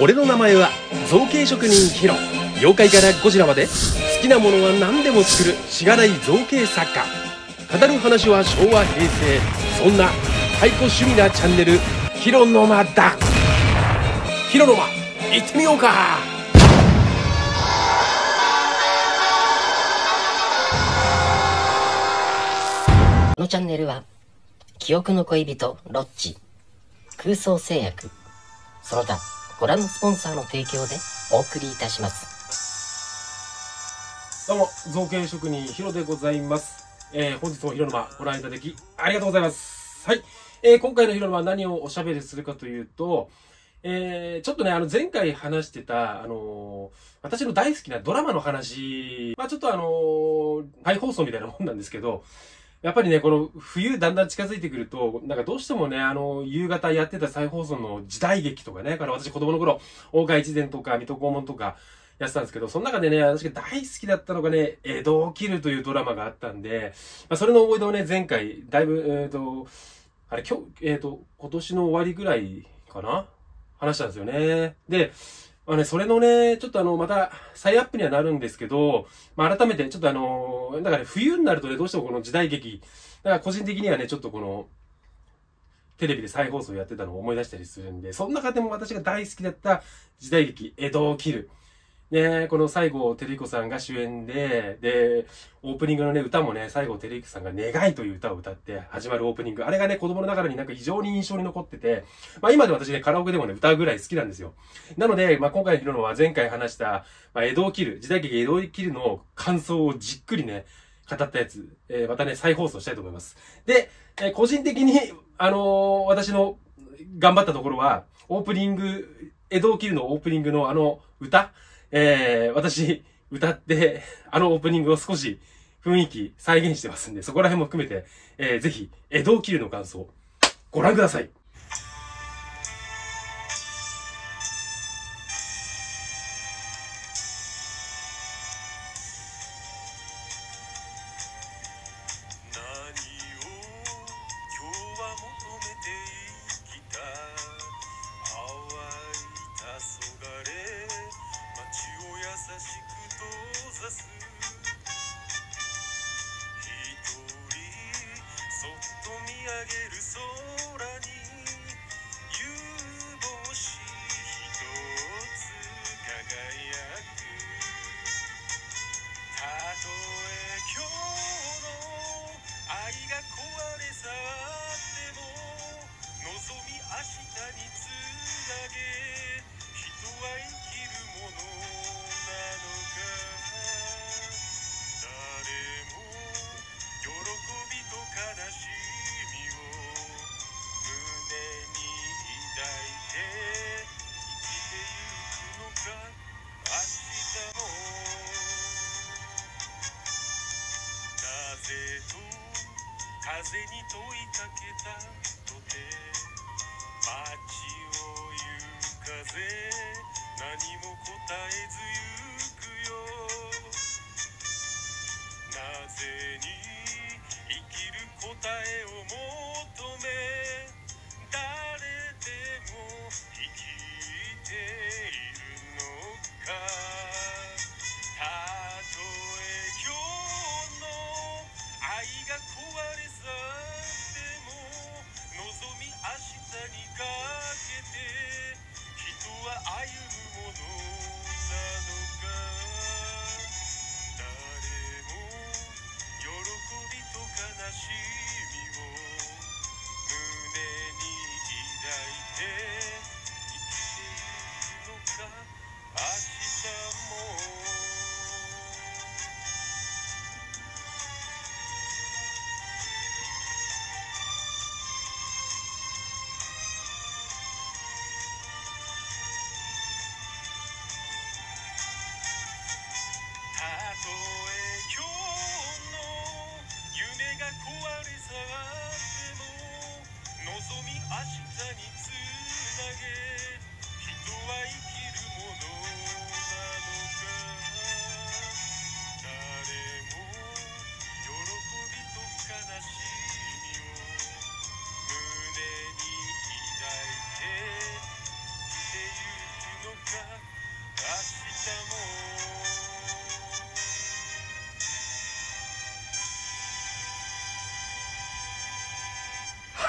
俺の名前は造形職人ヒロ。妖怪からゴジラまで。好きなものは何でも作るしがない造形作家。語る話は昭和平成。そんな太鼓趣味なチャンネルヒロの間だ。ヒロの間行ってみようか。このチャンネルは、記憶の恋人、ロッチ、空想製薬、その他、ご覧のスポンサーの提供でお送りいたします。どうも造形職人ヒロでございます、えー本日もヒロの間ご覧いただきありがとうございます。はい、えー今回のヒロの間は何をおしゃべりするかというとえーちょっとね、あの、前回話してた、あのー私の大好きなドラマの話、まあちょっとあのー再放送みたいなもんなんですけど、やっぱりね、この冬だんだん近づいてくると、なんかどうしてもね、あの、夕方やってた再放送の時代劇とかね、から私子供の頃、大川一善とか水戸黄門とかやってたんですけど、その中でね、私が大好きだったのがね、江戸を切るというドラマがあったんで、まあそれの思い出をね、前回、だいぶ、えっ、と、あれ、今日、えっ、と、今年の終わりぐらいかな？話したんですよね。で、まあね、それのね、ちょっとあの、また、再アップにはなるんですけど、まあ改めて、ちょっとあの、だからね、冬になるとね、どうしてもこの時代劇、だから個人的にはね、ちょっとこの、テレビで再放送やってたのを思い出したりするんで、その中でも私が大好きだった時代劇、江戸を切る。ねこの西郷輝彦さんが主演で、で、オープニングのね、歌もね、西郷輝彦さんが願いという歌を歌って始まるオープニング。あれがね、子供の中になんか非常に印象に残ってて、まあ今で私ね、カラオケでもね、歌うぐらい好きなんですよ。なので、まあ今回ののは前回話した、まあ江戸を切る、時代劇江戸を切るの感想をじっくりね、語ったやつ、えーまたね、再放送したいと思います。で、えー個人的に、あのー私の頑張ったところは、オープニング、江戸を切るのオープニングのあの歌、えー私、歌って、あのオープニングを少し雰囲気再現してますんで、そこら辺も含めて、えーぜひ、江戸を切るの感想、ご覧ください。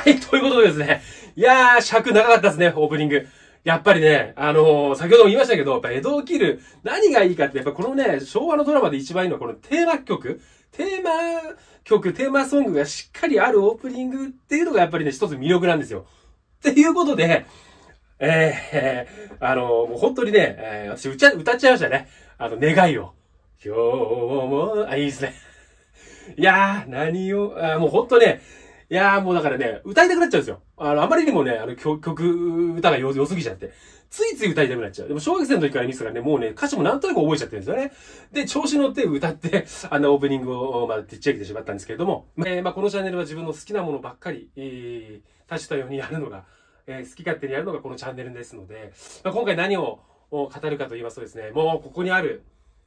い、ということでですね。いやー、尺長かったですね、オープニング。やっぱりね、あのー先ほども言いましたけど、やっぱ江戸を切る、何がいいかって、やっぱこのね、昭和のドラマで一番いいのはこのテーマ曲、テーマ曲、テーマソングがしっかりあるオープニングっていうのがやっぱりね、一つ魅力なんですよ。っていうことで、えー、あのーもう本当にね、えー私歌っちゃ、歌っちゃいましたね。あの、願いを。今日も、あ、いいですね。いやー、何を、あもう本当ね、いやーもうだからね、歌いたくなっちゃうんですよ。あの、あまりにもね、あの曲、曲、歌が良良すぎちゃって。ついつい歌いたくなっちゃう。でも小学生の時から見てたからね、もうね、歌詞もなんとなく覚えちゃってるんですよね。で、調子乗って歌って、あんなオープニングを、まあ、でっち上げてしまったんですけれども、えーまあ、このチャンネルは自分の好きなものばっかり、えー、多種多様にやるのが、えー好き勝手にやるのがこのチャンネルですので、まあ、今回何を語るかと言いますとですね、もうここにある、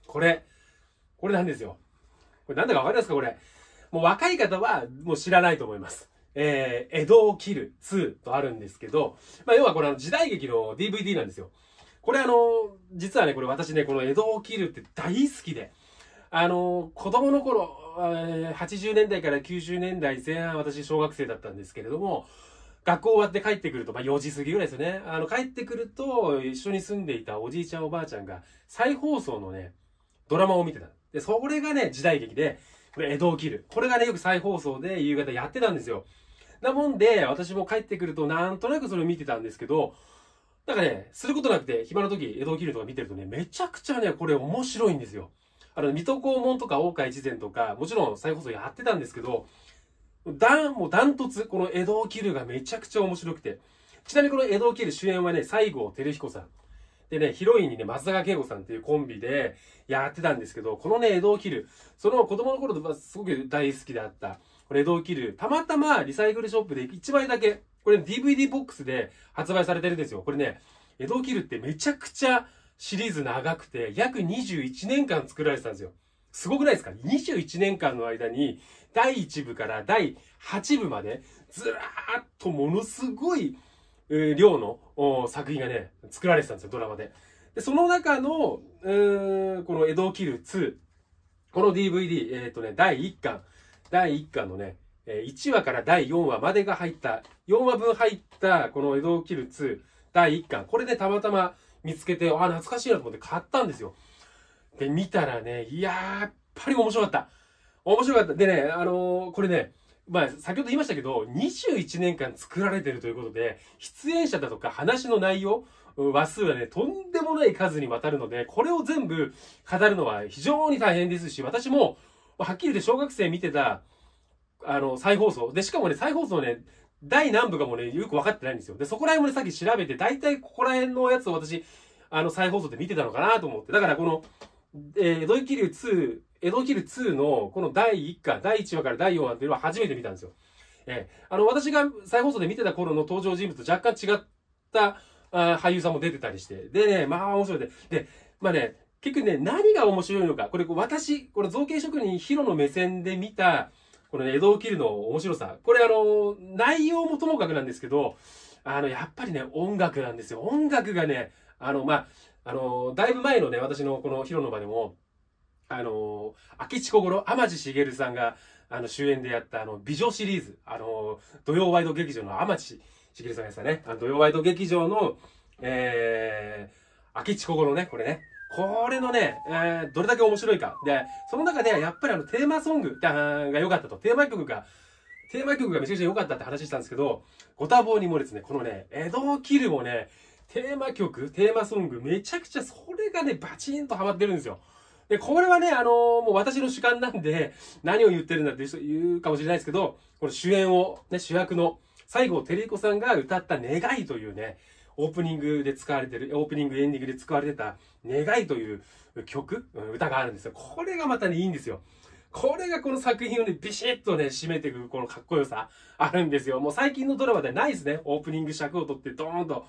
これ、これなんですよ。これなんだかわかりますかこれ。もう若い方はもう知らないと思います。えー、江戸を切る2とあるんですけど、まあ、要はこれあの時代劇の DVD なんですよ。これあの、実はね、これ私ね、この江戸を切るって大好きで、あの、子供の頃、80年代から90年代前半私小学生だったんですけれども、学校終わって帰ってくると、まあ、4時過ぎぐらいですよね。あの、帰ってくると、一緒に住んでいたおじいちゃんおばあちゃんが、再放送のね、ドラマを見てた。で、それがね、時代劇で、これ、江戸を切る。これがね、よく再放送で夕方やってたんですよ。なもんで、私も帰ってくると、なんとなくそれを見てたんですけど、なんかね、することなくて、暇な時、江戸を切るとか見てるとね、めちゃくちゃね、これ面白いんですよ。あの、水戸黄門とか大岡越前とか、もちろん再放送やってたんですけど、だん、もうダントツ、この江戸を切るがめちゃくちゃ面白くて。ちなみにこの江戸を切る主演はね、西郷輝彦さん。でね、ヒロインにね、松坂慶子さんっていうコンビでやってたんですけど、このね、江戸を切る、その子供の頃とすごく大好きだった、これ江戸を切る、たまたまリサイクルショップで1枚だけ、これ DVD ボックスで発売されてるんですよ。これね、江戸を切るってめちゃくちゃシリーズ長くて、約21年間作られてたんですよ。すごくないですか ?21 年間の間に、第1部から第8部まで、ずらーっとものすごい、えー量の作品がね、作られてたんですよ、ドラマで。で、その中の、うんこの江戸を切る2、この DVD、えっ、とね、第1巻、第1巻のね、1話から第4話までが入った、4話分入った、この江戸を切る2、第1巻、これでたまたま見つけて、あ、懐かしいなと思って買ったんですよ。で、見たらね、やー、やっぱり面白かった。面白かった。でね、あのーこれね、まあ、先ほど言いましたけど、21年間作られてるということで、出演者だとか話の内容、話数はね、とんでもない数にわたるので、これを全部語るのは非常に大変ですし、私も、はっきり言って小学生見てた、あの、再放送。で、しかもね、再放送ね、第何部かもね、よく分かってないんですよ。で、そこら辺もね、さっき調べて、大体ここら辺のやつを私、あの、再放送で見てたのかなと思って。だからこの、えー江戸切る2、江戸切る2の、この第1巻、第1話から第4話っていうのは初めて見たんですよ。えーあの、私が再放送で見てた頃の登場人物と若干違った、あ俳優さんも出てたりして。でね、まあ面白いで。で、まあね、結局ね、何が面白いのか。これ、私、これ造形職人ヒロの目線で見た、このね、江戸を切るの面白さ。これあの、内容もともかくなんですけど、あの、やっぱりね、音楽なんですよ。音楽がね、あの、まあ、あの、だいぶ前のね、私のこのヒロの場でも、あの、明智小五郎、天地茂さんが、あの、主演でやった、あの、美女シリーズ、あの、土曜ワイド劇場の天地茂さんがやったね、あの土曜ワイド劇場の、えー、明智小五郎ね、これね。これのね、えー、どれだけ面白いか。で、その中で、やっぱりあの、テーマソングが良かったと。テーマ曲が、テーマ曲がめちゃくちゃ良かったって話したんですけど、ご多忙にもですね、このね、江戸を切るもね、テーマ曲、テーマソング、めちゃくちゃそれがね、バチンとハマってるんですよ。で、これはね、あのーもう私の主観なんで、何を言ってるんだって言うかもしれないですけど、この主演を、ね、主役の西郷輝彦さんが歌った願いというね、オープニングで使われてる、オープニング、エンディングで使われてた願いという曲、歌があるんですよ。これがまたね、いいんですよ。これがこの作品をね、ビシッとね、締めていく、このかっこよさ、あるんですよ。もう最近のドラマではないですね。オープニング尺を取って、ドーンと、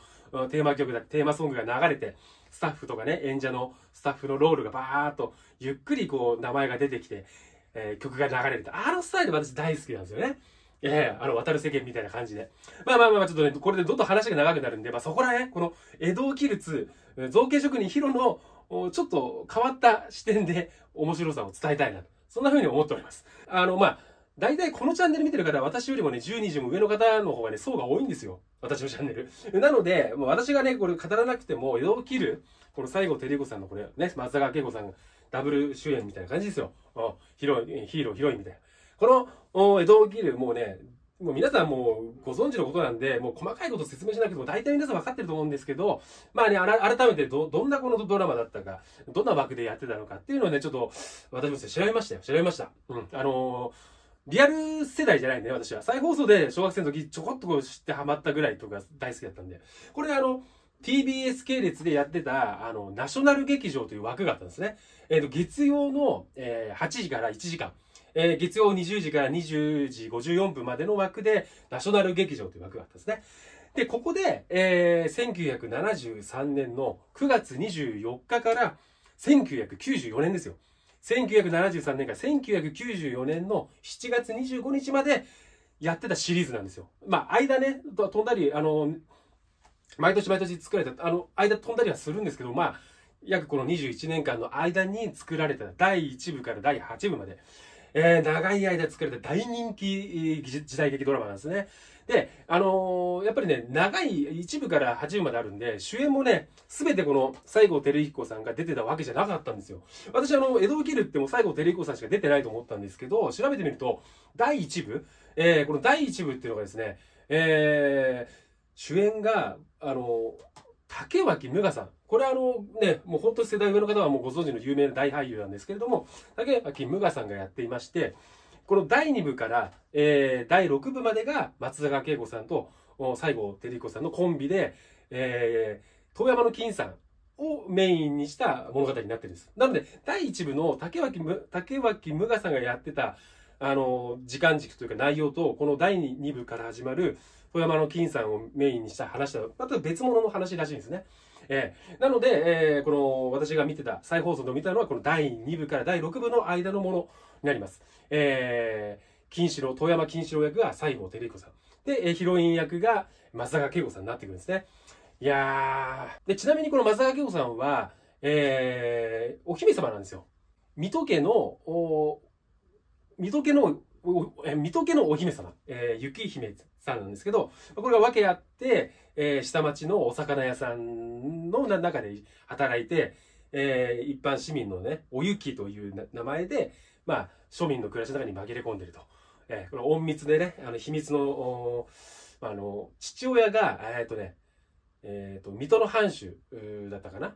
テーマ曲だ、テーマソングが流れて、スタッフとかね、演者のスタッフのロールがバーっと、ゆっくりこう、名前が出てきて、えー曲が流れると。あのスタイル私大好きなんですよね。ええあの、渡る世間みたいな感じで。まあまあまあ、ちょっとね、これでどんどん話が長くなるんで、まあそこら辺、この、江戸を切る2、造形職人ヒロの、ちょっと変わった視点で面白さを伝えたいなと。そんな風に思っております。あの、まあ、大体このチャンネル見てる方は私よりもね、10、20も上の方の方がね、層が多いんですよ。私のチャンネル。なので、もう私がね、これ語らなくても、江戸を切る、この西郷照子さんのこれ、ね、松坂慶子さんがダブル主演みたいな感じですよ。ヒロイン、ヒーロー、ヒロインみたいな。この、江戸を切る、もうね、もう皆さんもうご存知のことなんで、もう細かいこと説明しなくても大体皆さん分かってると思うんですけど、まあね、改めてど、どんなこのドラマだったか、どんな枠でやってたのかっていうのをね、ちょっと私も調べましたよ。調べました。うん。あのーリアル世代じゃないね、私は。再放送で小学生の時ちょこっとこう知ってハマったぐらいとか大好きだったんで。これあの、TBS 系列でやってた、あの、ナショナル劇場という枠があったんですね。えっ、と、月曜の、えー8時から1時間。えー月曜20時から20時54分までの枠で、ナショナル劇場という枠があったんですね。で、ここで、えー1973年の9月24日から1994年ですよ。1973年から1994年の7月25日までやってたシリーズなんですよ。まあ、間ね、飛んだり、あの、毎年毎年作られた、あの、間飛んだりはするんですけど、まあ、約この21年間の間に作られた第1部から第8部まで、えー長い間作られた大人気時代劇ドラマなんですね。で、あのーやっぱりね、長い1部から8部まであるんで、主演もね、すべてこの西郷輝彦さんが出てたわけじゃなかったんですよ。私、あの、江戸を切るってもう西郷輝彦さんしか出てないと思ったんですけど、調べてみると、第1部、えーこの第1部っていうのがですね、えー主演が、あの、竹脇無我さん。これはあのね、もう本当に世代上の方はもうご存知の有名な大俳優なんですけれども、竹脇無我さんがやっていまして、この第2部から、えー第6部までが松坂慶子さんとお西郷輝彦さんのコンビで、えー遠山の金さんをメインにした物語になってるんです。なので、第1部の竹脇む竹脇無我さんがやってた、あの、時間軸というか内容と、この第2部から始まる、富山の金さんをメインにした話とは、また別物の話らしいんですね。えーなので、えーこの私が見てた、再放送で見たのは、この第2部から第6部の間のものになります。えー、金城、遠山金城役が西郷輝彦さん。で、えーヒロイン役が松坂慶子さんになってくるんですね。いや。で、ちなみにこの松坂慶子さんは、えー、お姫様なんですよ。水戸家の、お水戸家の、お水戸家のお姫様、えー、雪姫さんなんですけど、これが訳あって、えー下町のお魚屋さんのな中で働いて、えー一般市民のね、おゆきという名前で、まあ、庶民の暮らしの中に紛れ込んでると。えーこの隠密でね、あの、秘密の、おまああの、父親が、えーっとね、えーっと、水戸の藩主だったかな。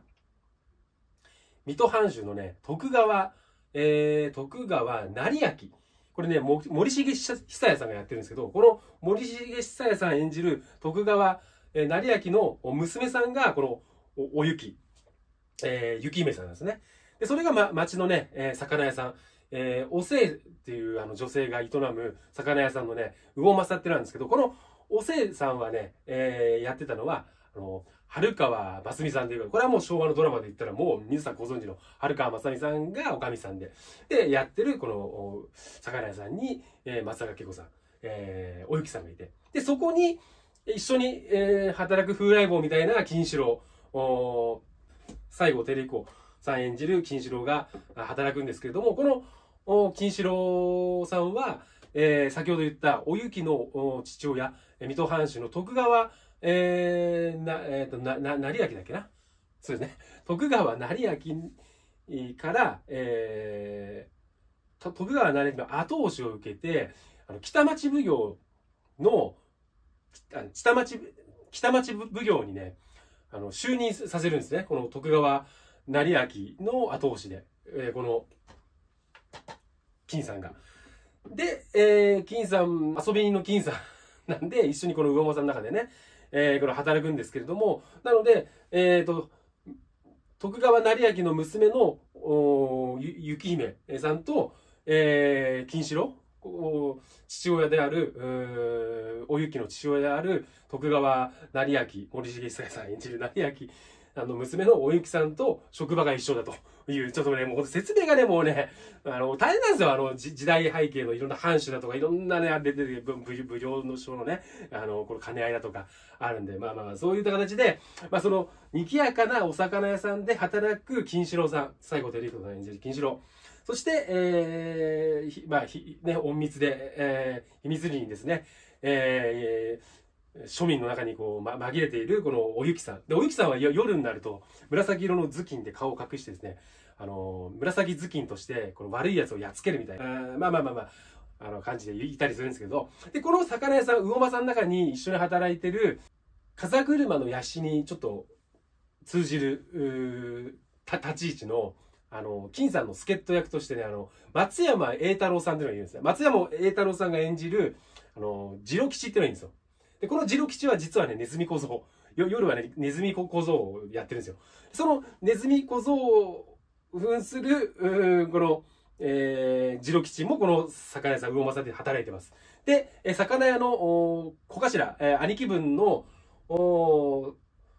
水戸藩主のね、徳川、えー、徳川成明。これね、森重久彌さんがやってるんですけど、この森重久彌さん演じる徳川、えー成明の娘さんが、このおおゆき、えー、雪姫さんなんですね。で、それが、ま、町のね、えー魚屋さん、えー、おせいっていうあの女性が営む魚屋さんのね、魚政ってなんですけど、このおせいさんはね、えーやってたのは、あの、春川真澄さんでいう、これはもう昭和のドラマで言ったらもう皆さんご存知の春川真澄さんがおかみさんで、で、やってるこのお魚屋さんに、えー松坂慶子さん、えーおゆきさんがいて、で、そこに一緒に、えー働く風来坊みたいな金四郎、お西郷輝彦さん演じる金四郎が働くんですけれども、このお金四郎さんは、えー先ほど言ったおゆきのお父親、水戸藩主の徳川、えーな、えーと、な、な、成明だっけな？そうですね。徳川成明から、えー徳川成明の後押しを受けて、あの、北町奉行の、あの北町、北町奉行にね、あの、就任させるんですね。この徳川成明の後押しで、えーこの、金さんが。で、えー金さん、遊び人の金さんなんで、一緒にこの魚政の中でね、えーこれ働くんですけれども、なので、えっ、と、徳川成明の娘のお雪姫さんと、えー金四郎、お父親である、おゆきの父親である徳川成明、森重久さん演じる成明、あの、娘のおゆきさんと職場が一緒だという、ちょっとね、もう説明がね、もうね、あの、大変なんですよ。あの、時代背景のいろんな藩主だとか、いろんなね、出てる武武行の書のね、あの、この兼ね合いだとかあるんで、まあまあ、そういった形で、まあその、賑やかなお魚屋さんで働く金四郎さん、西郷輝彦さん演じる金四郎そして、えーまあ、ひね、隠密で、えー秘密裏にですね、えー庶民の中にこう、ま、紛れているこのおゆきさん。で、おゆきさんはよ夜になると紫色の頭巾で顔を隠してですね、あのー紫頭巾としてこの悪い奴をやっつけるみたいな、まあまあまあまあ、あの感じでいたりするんですけど、で、この魚屋さん、魚間さんの中に一緒に働いてる風車のヤシにちょっと通じる、立ち位置の、あの、金さんの助っ人役としてね、あの、松山栄太郎さんっていうのがいるんですね。松山栄太郎さんが演じる、あの、次郎吉っていうのがいるんですよ。で、この次郎吉は実はね、ネズミ小僧。よ夜はね、ネズミ小僧をやってるんですよ。そのネズミ小僧を扮する、この、えー、次郎吉もこの魚屋さん、魚政で働いてます。で、え魚屋の、小頭、えー兄貴分の、お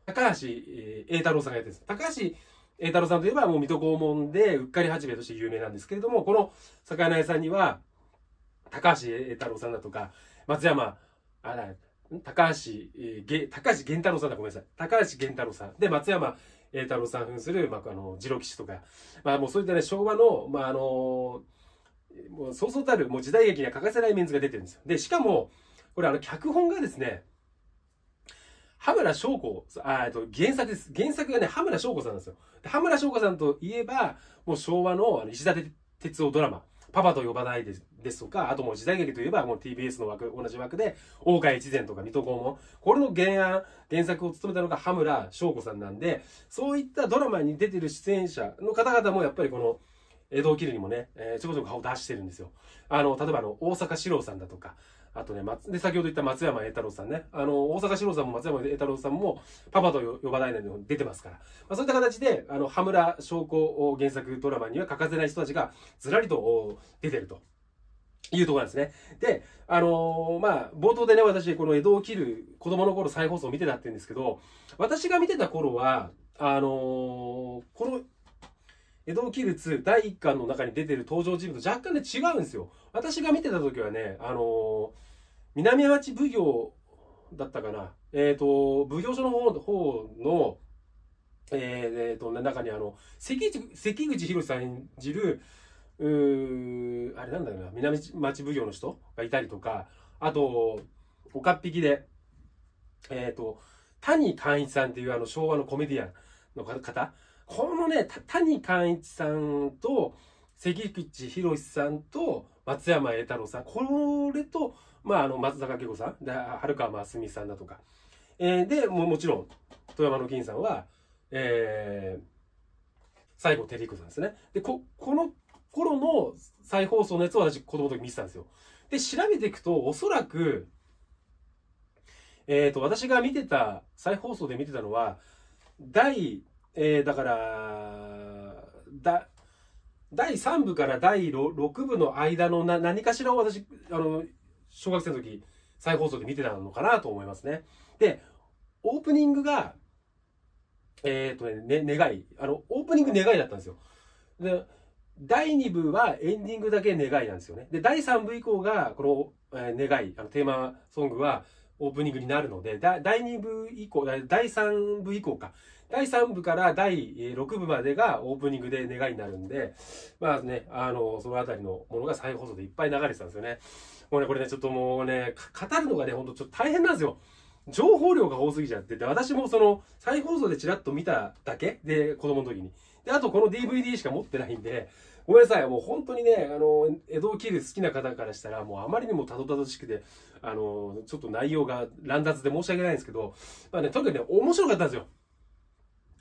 高橋えー栄太郎さんがやってるんです。高橋栄太郎さんといえばもう水戸黄門でうっかり八兵衛として有名なんですけれども、この魚屋さんには、高橋栄太郎さんだとか、松山、あ、な高橋、えーげ高橋源太郎さんだ、ごめんなさい。高橋源太郎さん。で、松山栄太郎さん扮する、まあ、あの、次郎吉とか、まあもうそういったね、昭和の、まああのもうそうそうたる、もう時代劇には欠かせないメンズが出てるんですよ。で、しかも、これあの、脚本がですね、羽村翔子、あえっと、原作です。原作がね、羽村翔子さんなんですよ。羽村翔子さんといえば、もう昭和のあの石田哲夫ドラマ、パパと呼ばないですですとか、あともう時代劇といえばもう TBS の枠、同じ枠で、大川越前とか水戸黄門、これの原案、原作を務めたのが羽村翔子さんなんで、そういったドラマに出てる出演者の方々もやっぱりこの、江戸を切るにもね、えーちょこちょこ顔出してるんですよ。あの、例えばあの、大阪四郎さんだとか、あとね、松で、先ほど言った松山栄太郎さんね。あの、大阪四郎さんも松山栄太郎さんも、パパと呼ばないのに出てますから。まあ、そういった形で、あの、羽村翔子原作ドラマには欠かせない人たちが、ずらりと出てると。いうところなんですね。で、あのーまあ、冒頭でね、私、この江戸を切る子供の頃再放送を見てたって言うんですけど、私が見てた頃は、あのーこの、江戸を切る2第1巻の中に出てる登場人物と若干ね違うんですよ。私が見てた時はね、あのー南町奉行だったかな。えっ、と、奉行所の方方の、えーえーと、中にあの、関口、関口博さん演じる、うあれなんだろうな、南町奉行の人がいたりとか、あと、おかっぴきで、えっ、と、谷寛一さんっていうあの昭和のコメディアンの方、このね、谷寛一さんと、関口博さんと、松山栄太郎さん、これと、まあ、あの、松坂慶子さん、春川真澄さんだとか、えーで、ももちろん、富山の金さんは、えー、西郷輝彦さんですね。で、こ、この頃の再放送のやつを私、子供の時見てたんですよ。で、調べていくと、おそらく、えっ、と、私が見てた、再放送で見てたのは、第、えー、だから、だ、第3部から第6部の間のな何かしらを私、あの、小学生の時、再放送で見てたのかなと思いますね。で、オープニングが、えっ、とねね、願い。あの、オープニング願いだったんですよ。で、第2部はエンディングだけ願いなんですよね。で、第3部以降が、この、えー願い、あの、テーマソングはオープニングになるので、だ第2部以降、第3部以降か。第3部から第6部までがオープニングで願いになるんで、まあね、あの、そのあたりのものが再放送でいっぱい流れてたんですよね。もうね、これね、ちょっともうね、語るのがね、ほんとちょっと大変なんですよ。情報量が多すぎちゃってて、私もその、再放送でチラッと見ただけで、子供の時に。で、あとこの DVD しか持ってないんで、ごめんなさい、もう本当にね、あの、江戸を斬る好きな方からしたら、もうあまりにもたどたどしくて、あの、ちょっと内容が乱雑で申し訳ないんですけど、まあね、とにかくね、面白かったんですよ。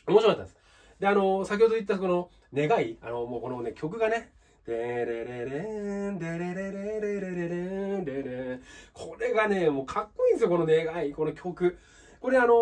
面白かったんです。で、あの、先ほど言ったこの、願い、あの、もうこのね、曲がね、デレレレン、デレレレレレレレン、デレン。これがね、もうかっこいいんですよ、この願い、この曲。これあの、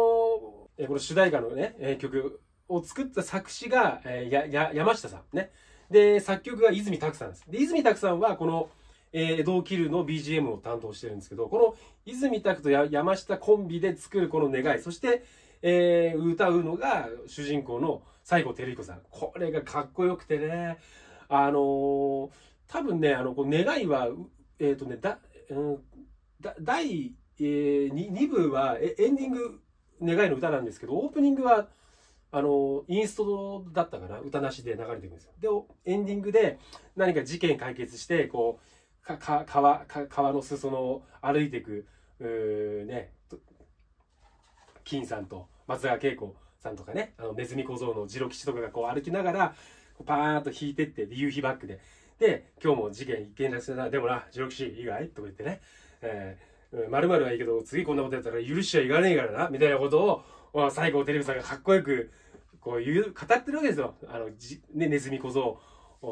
えこの主題歌のね、曲を作った作詞が、えや、や、山下さんね。で、作曲が泉拓さんです。で、泉拓さんはこの、えー、江戸を切るの BGM を担当してるんですけど、この泉拓と山下コンビで作るこの願い、そして、えー、歌うのが主人公の西郷輝彦さん。これがかっこよくてね、あのー多分ね、あの、こう願いは、えっ、とね、だ、うん、だ第、えー、2, 2部はえエンディング願いの歌なんですけど、オープニングは、あの、インストだったかな歌なしで流れていくんですよ。で、エンディングで何か事件解決して、こう、か、か、川、か川の裾野を歩いていく、ね、金さんと松川恵子さんとかね、あの、ネズミ小僧の次郎吉とかがこう歩きながら、パーンと引いてって、夕日バックで。で、今日も事件一件落着な、でもな、次郎吉いいかいとか言ってね、えー、まるはいいけど、次こんなことやったら許しちゃいかねえからな、みたいなことを、まあ西郷テレビさんがかっこよく、こう言う、語ってるわけですよ。あの、じね、ネズミ小僧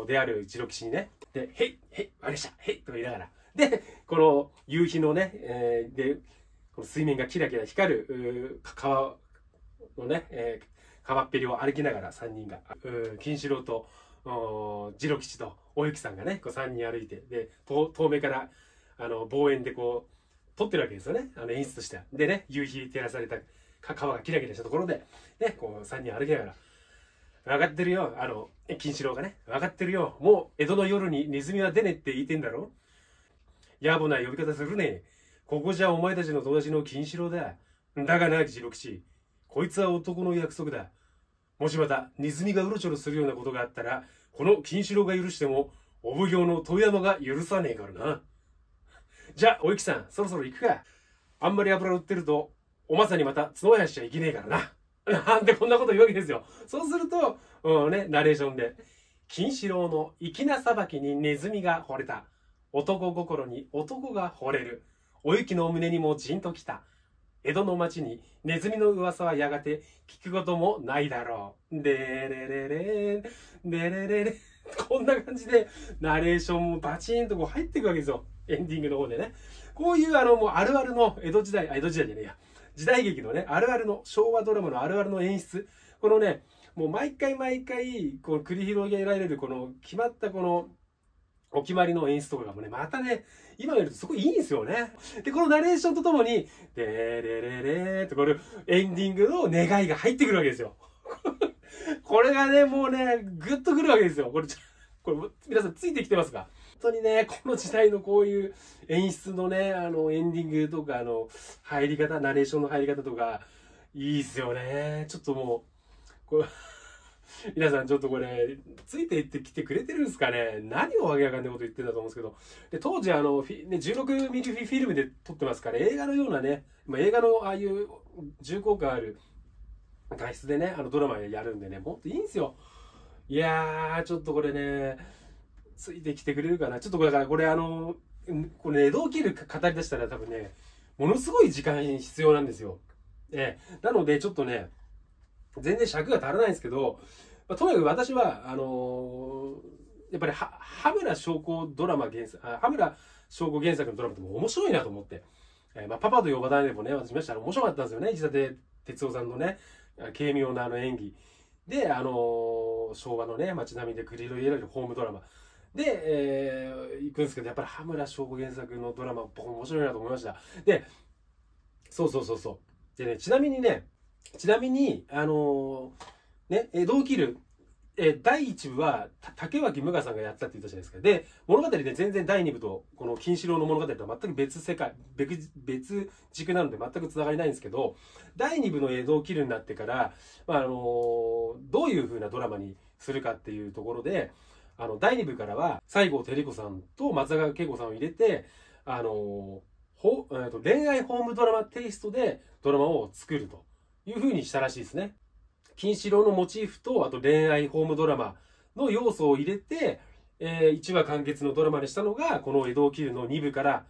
である次郎吉にね。で、へい、へい、わかりました、へい、とか言いながら。で、この夕日のね、えーで、この水面がキラキラ光る、う川のね、えー川っぺりを歩きながら3人が、う金四郎と、おー次郎吉とおゆきさんがね、こう3人歩いて、で、遠目から、あの、望遠でこう、撮ってるわけですよね。あの演出としては。でね、夕日照らされた川がキラキラしたところで、ね、こう3人歩きながら、分かってるよ。あの、金四郎がね、分かってるよ。もう江戸の夜にネズミは出ねって言ってんだろ野暮な呼び方するね。ここじゃお前たちの友達の金四郎だ。だがな、次郎吉。こいつは男の約束だ。もしまた、ネズミがうろちょろするようなことがあったら、この金四郎が許しても、お奉行の遠山が許さねえからな。じゃあ、おゆきさん、そろそろ行くか。あんまり油売ってると、おまさにまた角生やしちゃいけねえからな。なんてこんなこと言うわけですよ。そうすると、うんね、ナレーションで、金四郎の粋な裁きにネズミが惚れた。男心に男が惚れる。おゆきの胸にもじんときた。江戸の町にネズミの噂はやがて聞くこともないだろう。でれれれでれれれこんな感じでナレーションもバチーンとこう入っていくわけですよ。エンディングの方でね。こういうあのもうあるあるの江戸時代、あ江戸時代じゃねえや。時代劇のね、あるあるの、昭和ドラマのあるあるの演出。このね、もう毎回毎回、こう繰り広げられるこの決まったこのお決まりの演出とかもね、またね、今見るとすごいいいんですよね。で、このナレーションとともに、でーれれれーってこれエンディングの願いが入ってくるわけですよ。これがね、もうね、ぐっとくるわけですよ。これ、これ、皆さんついてきてますか？本当にね、この時代のこういう演出のね、あの、エンディングとか、あの、入り方、ナレーションの入り方とか、いいっすよね。ちょっともう、これ、皆さんちょっとこれ、ついていってきてくれてるんですかね？何をわけわかんないこと言ってんだと思うんですけど。で、当時あの、ね、16ミリフィルムで撮ってますから、映画のようなね、まあ、映画のああいう重厚感ある画質でね、あのドラマやるんでね、もっといいんですよ。いやー、ちょっとこれね、ついてきてくれるかな？ちょっとこれだから、これあの、これね、江戸を切る語り出したら多分ね、ものすごい時間必要なんですよ。ええ。なので、ちょっとね、全然尺が足らないんですけど、まあ、とにかく私は、あのーやっぱりは、羽村翔子ドラマ原作、羽村翔子原作のドラマっても面白いなと思って。えーまあ、パパと呼ばないでもね、私見ましたら面白かったんですよね。石立哲夫さんのね、軽妙なあの演技。で、あのー昭和のね、街並みで繰り広げられるホームドラマ。で、えー行くんですけど、やっぱり羽村翔子原作のドラマ、僕面白いなと思いました。で、そうそうそうそう。でね、ちなみにね、ちなみに、あのーね、江戸を切る、え第1部は、竹脇無我さんがやったって言ったじゃないですか。で、物語で全然第2部と、この金四郎の物語とは全く別世界、別、別軸なので全く繋がりないんですけど、第2部の江戸を切るになってから、まあ、あのーどういう風なドラマにするかっていうところで、あの、第2部からは、西郷輝子さんと松坂慶子さんを入れて、あのーほえーと恋愛ホームドラマテイストでドラマを作るという風にしたらしいですね。金四郎のモチーフと、あと恋愛ホームドラマの要素を入れて、え1話完結のドラマにしたのが、この江戸を切の2部から、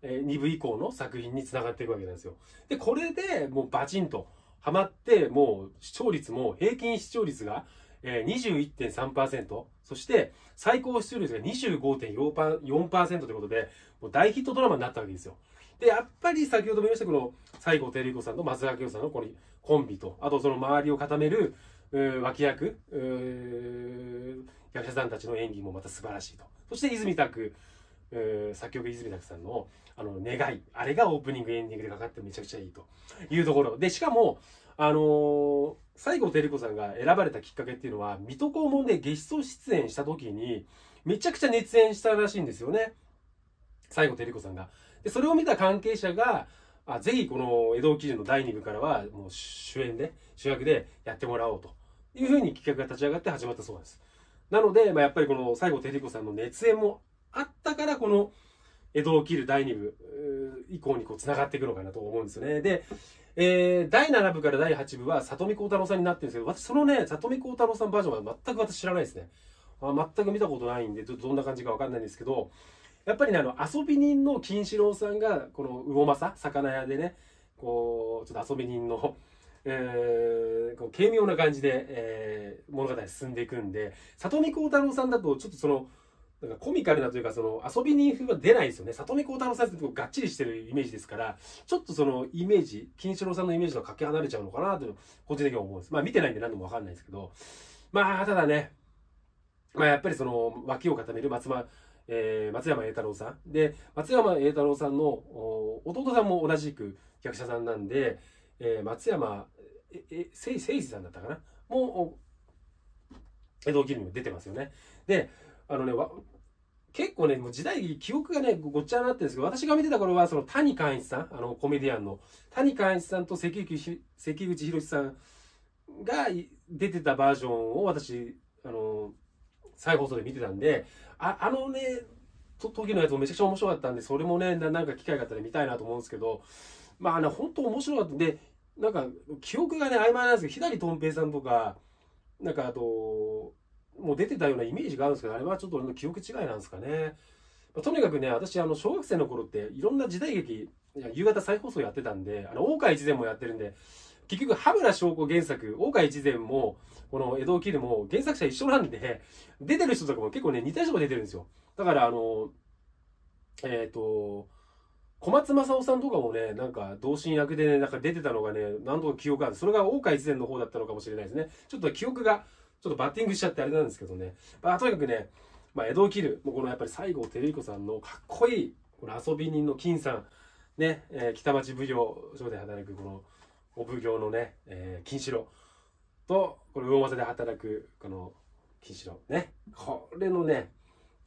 え2部以降の作品につながっていくわけなんですよ。で、これでもうバチンとハマって、もう視聴率も平均視聴率が、えー21.3%、そして最高視聴率が25.4%ということで、もう大ヒットドラマになったわけですよ。で、やっぱり先ほども言いましたこの西郷輝彦さんと松坂慶さんのこのコンビと、あとその周りを固める、う脇役、う役者さんたちの演技もまた素晴らしいと。そして泉拓、作曲泉拓さんのあの願い、あれがオープニングエンディングでかかってめちゃくちゃいいというところ。で、しかも、あのー西郷輝子さんが選ばれたきっかけっていうのは、水戸黄門でゲスト出演した時に、めちゃくちゃ熱演したらしいんですよね。西郷輝子さんが。で、それを見た関係者が、あぜひこの江戸を切るの第2部からはもう主演で主役でやってもらおうと。いうふうに企画が立ち上がって始まったそうです。なので、まあ、やっぱりこの西郷輝彦さんの熱演もあったからこの江戸を切る第2部以降にこう繋がっていくのかなと思うんですよね。でえー、第7部から第8部は里見幸太郎さんになってるんですけど私そのね里見幸太郎さんバージョンは全く私知らないですね。あ全く見たことないんでどどんな感じかわかんないんですけどやっぱりねあの遊び人の金四郎さんがこの魚政魚屋でねこうちょっと遊び人の、えー、こう軽妙な感じで、えー、物語進んでいくんで里見幸太郎さんだとちょっとそのなんかコミカルなというかその遊び人風は出ないですよね。里見幸太郎さんってこうがっちりしてるイメージですからちょっとそのイメージ金四郎さんのイメージとかけ離れちゃうのかなと個人的には思うんです。まあ見てないんで何でもわかんないですけど。まあただね。まあやっぱりその脇を固める松間えー、松山栄太郎さん。で松山栄太郎さんの弟さんも同じく役者さんなんで、えー、松山ええ誠司さんだったかな？もう江戸切にも出てますよね。であのねわ結構ねもう時代記憶がねごっちゃになってるんですけど私が見てた頃はその谷寛一さんあのコメディアンの谷寛一さんと関口ひ関口宏さんが出てたバージョンを私あの再放送で見てたんでああのね時のやつもめちゃくちゃ面白かったんでそれもねなんか機会があったら見たいなと思うんですけどまあね本当面白かったんでなんか記憶がね曖昧なんですけど左とん平さんとかなんかあともう出てたようなイメージがあるんですけどあれはちょっと俺の記憶違いなんですかね。まあとにかくね私あの小学生の頃っていろんな時代劇夕方再放送やってたんであの大川一善もやってるんで結局羽村翔子原作大川一善もこの江戸を切るも原作者一緒なんで出てる人とかも結構ね似た人が出てるんですよ。だからあのえっ、と小松政夫さんとかもねなんか同心役でねなんか出てたのがね何とか記憶がある。それが大川一善の方だったのかもしれないですね。ちょっと記憶がちょっとバッティングしちゃってあれなんですけどね、まあ、とにかくね、まあ、江戸を切る。もうこのやっぱり西郷輝彦さんのかっこいいこの遊び人の金さん。ね、えー北町奉行所で働くこのお奉行のね、えー金四郎。とこの魚政で働くこの金四郎。ね。これのね、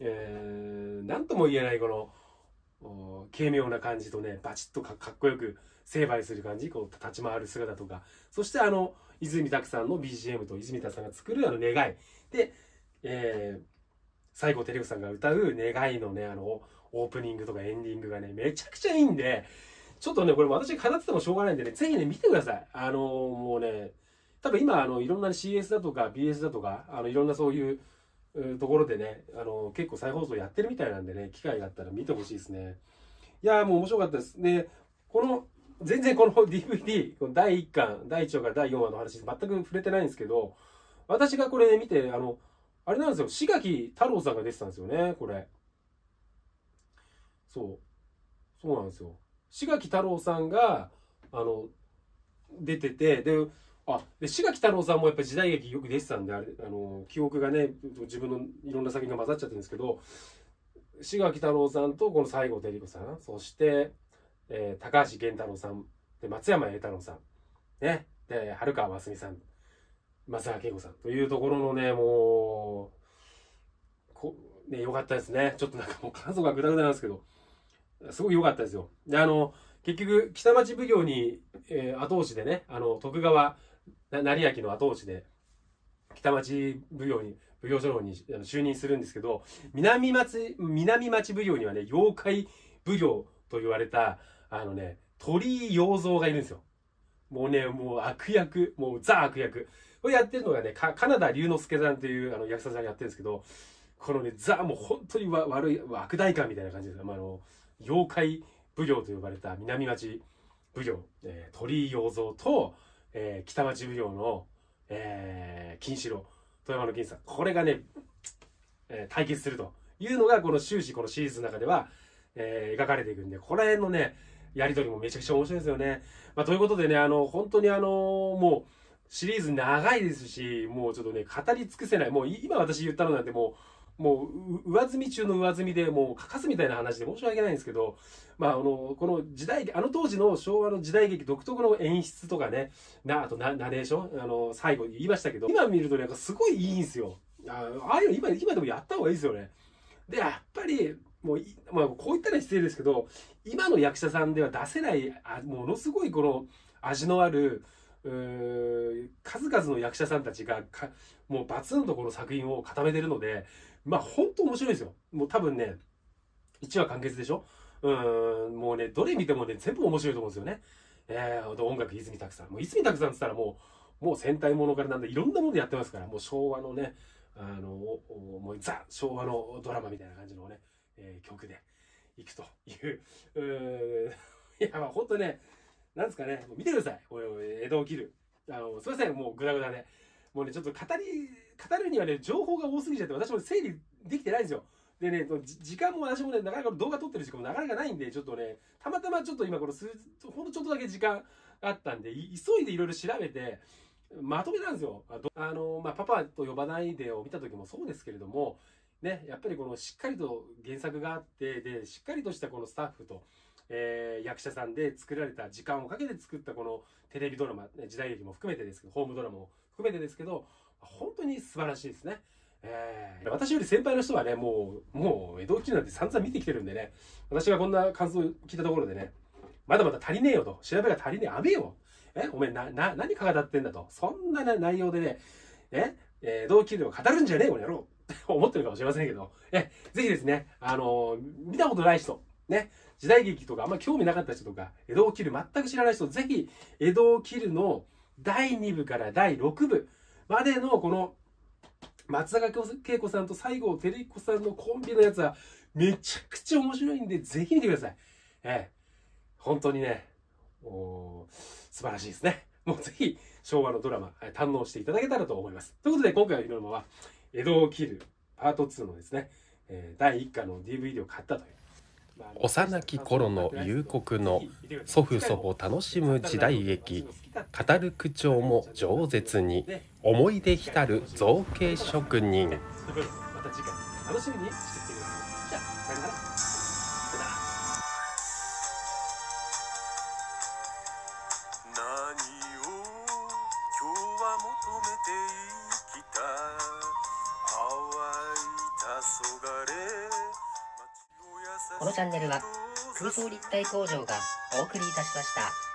えー、とも言えないこの軽妙な感じとねバチッとかかっこよく成敗する感じこう立ち回る姿とか。そしてあの泉拓さんの BGM と泉拓さんが作るあの願い。で、えー、西郷輝彦さんが歌う願いのねあのオープニングとかエンディングがねめちゃくちゃいいんでちょっとねこれ私語っててもしょうがないんでねぜひね見てください。あのもうね多分今あのいろんな CS だとか BS だとかあのいろんなそういうところでねあの結構再放送やってるみたいなんでね機会があったら見てほしいですね。いやもう面白かったです。でこの全然この DVD この第1巻第1話から第4話の話全く触れてないんですけど私がこれ、ね、見てあのあれなんですよ。志垣太郎さんが出てたんですよねこれ。そう。そうなんですよ。志垣太郎さんがあの出ててであで志垣太郎さんもやっぱ時代劇よく出てたんであれあの記憶がね自分のいろんな作品が混ざっちゃってるんですけど志垣太郎さんとこの西郷輝彦さんそして、えー高橋源太郎さんで松山栄太郎さんねで春川真澄さん松坂慶子さんというところのねもうこね良かったですね。ちょっとなんかもう感想がグダグダなんですけど。すごい良かったですよ。であの結局北町奉行に、えー後押しでねあの徳川成明の後押しで北町奉行に奉行所にあの就任するんですけど南町南町奉行にはね妖怪奉行と言われたあのね鳥居洋蔵がいるんですよ。もうねもう悪役もうザ悪役。これやってるのがねか金田龍之介さんっていうあの役者さんがやってるんですけどこのねザもう本当にわ悪い悪大官みたいな感じです、まあ、あの妖怪奉行と呼ばれた南町奉行、えー鳥居洋蔵と、えー北町奉行の、えー金四郎富山の金さんこれがね、えー対決するというのがこの終始このシリーズの中では、えー描かれていくんでこの辺のねやり取りもめちゃくちゃ面白いですよね。まあ、ということでねあの本当にあのもうシリーズ長いですしもうちょっとね語り尽くせないもう今私言ったのなんてもうもう上積み中の上積みでもう書かすみたいな話で申し訳ないんですけど、まあ、あのこの時代あの当時の昭和の時代劇独特の演出とかねなあとナナレーションあの最後言いましたけど今見るとなんかすごいいいんですよ。ああいうの今今でもやった方がいいですよね。でやっぱりもう、まあ、こう言ったら失礼ですけど、今の役者さんでは出せない、あものすごいこの味のある、数々の役者さんたちがか、もうバツンとこの作品を固めてるので、まあ本当面白いですよ。もう多分ね、1話完結でしょ？うん、もうね、どれ見てもね、全部面白いと思うんですよね。えー、音楽泉拓さん。もう泉拓さんって言ったらもう、もう戦隊ものからなんでいろんなものやってますから、もう昭和のね、あの、もうザ昭和のドラマみたいな感じのね、えー曲でいくという、ういや、まあ本当ね、なんですかね、見てください。これ江戸を切る。あの、すいません、もうグダグダで。もうね、ちょっと語り、語るにはね、情報が多すぎちゃって、私も整理できてないんですよ。でね、時間も私もね、なかなか動画撮ってる時間もなかなかないんで、ちょっとね、たまたまちょっと今この数、ほんとちょっとだけ時間あったんで、急いでいろいろ調べて、まとめたんですよ。あの、まあ、パパと呼ばないでを見た時もそうですけれども、ね、やっぱりこのしっかりと原作があって、で、しっかりとしたこのスタッフと、えー役者さんで作られた時間をかけて作ったこのテレビドラマ、時代劇も含めてですけど、ホームドラマも含めてですけど、本当に素晴らしいですね。えー私より先輩の人はね、もう、もう、江戸切なんて散々見てきてるんでね、私がこんな感想を聞いたところでね、まだまだ足りねえよと、調べが足りねえ、あべよ。え、お前な、な、何かかってんだと。そんな、ね、内容でね、え、えー、江戸切を語るんじゃねえ、この野郎。思ってるかもしれませんけど、え、ぜひですね、あのー見たことない人、ね、時代劇とかあんま興味なかった人とか、江戸を切る全く知らない人、ぜひ、江戸を切るの第2部から第6部までのこの、松坂慶子さんと西郷輝彦さんのコンビのやつは、めちゃくちゃ面白いんで、ぜひ見てください。ええ。本当にね、お素晴らしいですね。もうぜひ、昭和のドラマ、堪能していただけたらと思います。ということで、今回の広間は、江戸を切るパート2のですね、え第1巻の DVD を買ったという。幼き頃の夕刻の祖父祖母楽しむ時代劇語る口調も饒舌に思い出浸る造形職人。チャンネルは空想立体工場がお送りいたしました。